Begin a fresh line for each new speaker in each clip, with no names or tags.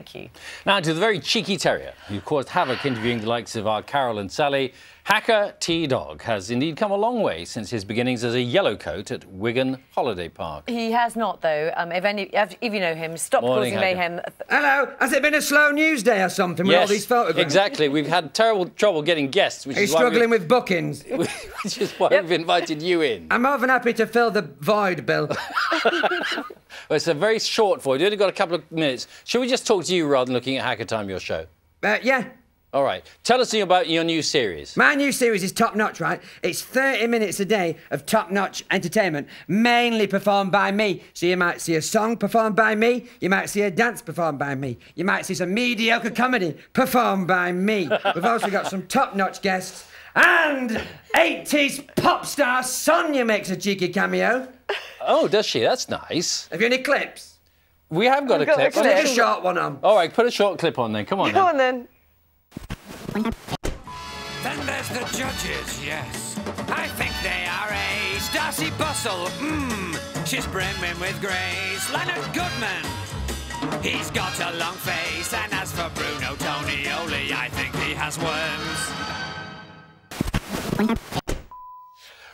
Thank you.
Now to the very cheeky terrier who caused havoc interviewing the likes of our Carol and Sally. Hacker T Dog has indeed come a long way since his beginnings as a yellow coat at Wigan Holiday Park.
He has not, though. Um, if, any, if you know him, stop
Morning,
causing
Hacker.
mayhem.
Hello, has it been a slow news day or something with all these photographs?
exactly. We've had terrible trouble getting guests, which
Are
is
struggling
we,
with bookings?
which is why
Yep.
we've invited you in.
I'm more than happy to fill the void, Bill.
Well, it's a very short void. You've only got a couple of minutes. Shall we just talk to you rather than looking at Hacker Time, your show?
uh, yeah,
All right. Tell us about your new series.
my new series is top notch, right? It's 30 minutes a day of top notch entertainment, mainly performed by me. So you might see a song performed by me, you might see a dance performed by me, you might see some mediocre comedy performed by me. We've also got some top notch guests. And 80s pop star Sonia makes a cheeky cameo.
Oh, does she? That's nice.
Have you any clips?
We have got a
got a
clip.
clip.
Put a short one on.
All right, put a short clip on then. Come on.
Go
then.
on then.
Then there's the judges, yes. I think they are A's. Darcey Bussell, mmm, she's brimming with grace. Leonard Goodman, he's got a long face. And as for Bruno Tonioli, I think he has worms.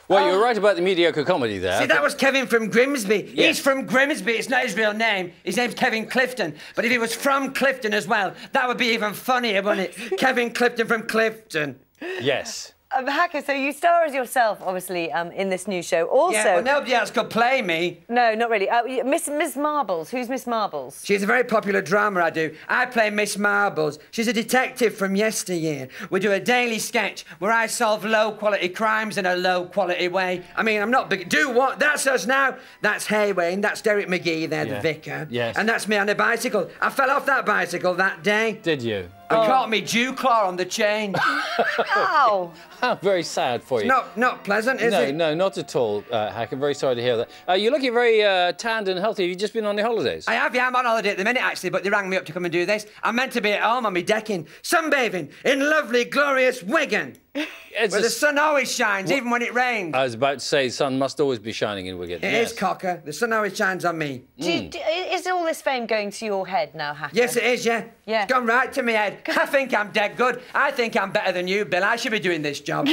Well, you're oh. right about the mediocre comedy there.
See, that was Kevin from Grimsby.
Yeah.
He's from Grimsby. It's not his real name. His name's Kevin Clifton. But if he was from Clifton as well, that would be even funnier, wouldn't it? Kevin Clifton from Clifton.
Yes.
Um, Hacker, so you star as yourself, obviously, um, in this new show. Also,
Yeah, well, nobody else could play me.
no, not really. Uh, Miss Miss Marbles. Who's Miss Marbles?
She's a very popular drama I do. I play Miss Marbles. She's a detective from yesteryear. We do a daily sketch where I solve low quality crimes in a low quality way. I mean, I'm not big. Do what? That's us now. That's Haywayne. That's Derek McGee there,
Yeah.
the vicar.
Yes.
And that's me on a bicycle. I fell off that bicycle that day.
Did you?
I caught me dew claw on the chain.
Ow!
How very sad for you.
not, not pleasant, is
no,
it?
no, not at all, uh, Hack. I'm very sorry to hear that. Uh, you're looking very uh, tanned and healthy. Have you just been on the holidays?
I have, yeah, I'm on holiday at the minute, actually, but they rang me up to come and do this. I'm meant to be at home on my decking, sunbathing in lovely, glorious Wigan,
It's
where
a
the sun always shines, even when it rains.
I was about to say, the sun must always be shining in Wigan.
It is
yes.
Cocker. The sun always shines on me.
Do you, do, is all this fame going to your head now, Hacker?
Yes, it is, yeah.
Yeah.
It's gone right to me head. I think I'm dead good. I think I'm better than you, Bill. I should be doing this job.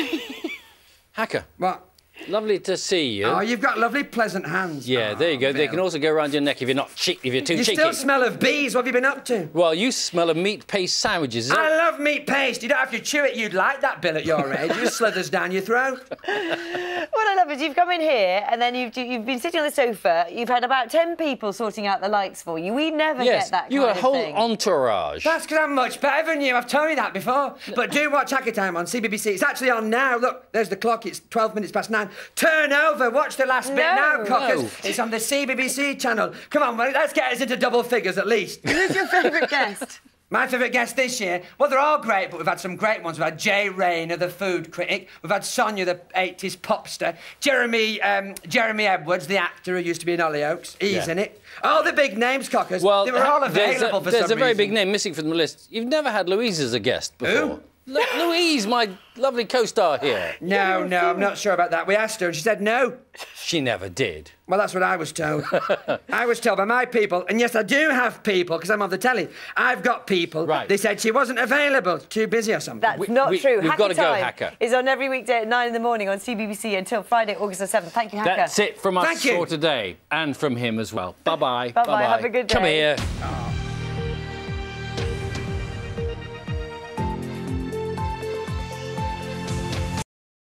Hacker,
what?
Lovely to see you.
Oh, you've got lovely, pleasant hands.
yeah,
Oh,
there you go. They
oh,
can also go around your neck if you're not cheek, if you're too
You
cheeky.
You still smell of bees. What have you been up to?
Well, you smell of meat paste sandwiches.
I
that-
love meat paste. You don't have to chew it. You'd like that, Bill, at your age. It just slithers down your throat.
What I love is you've come in here and then you've, you've been sitting on the sofa. You've had about 10 people sorting out the lights for you. We never
yes,
get that
you
kind
got a whole
thing.
entourage.
That's because I'm much better than you. I've told you that before. But do watch Hacker Time on CBBC. It's actually on now. Look, there's the clock. It's 12 minutes past nine. Turn over. Watch the last bit now, cockers.
No.
It's on the CBBC channel. Come on, well, let's get us into double figures at least.
Who's your favourite guest?
My favourite guest this year, well, they're all great, but we've had some great ones. We've had Jay Rayner, the food critic. We've had Sonia, the 80s popster. Jeremy um, Jeremy Edwards, the actor who used to be in Hollyoaks. He's
Yeah.
in it. All the big names, cockers.
well,
they were all
there's
available
a,
for
There's a very big name missing from the list. You've never had Louise as a guest before. Lu- Louise, my lovely co-star here.
No, no, I'm not sure about that. We asked her and she said no.
She never did.
Well, that's what I was told. I was told by my people, and yes, I do have people because I'm on the telly. I've got people.
Right.
They said she wasn't available, too busy or something.
That's
We-
not
we-
true.
we've
Hacker
gotta go,
Time
Hacker.
is on every weekday at 9 in the morning on CBBC until Friday, August the 7th. Thank you, Hacker.
That's it from us
Thank you.
for today, and from him as well. Bye bye.
Bye-bye. Have a good day.
Come
day.
here.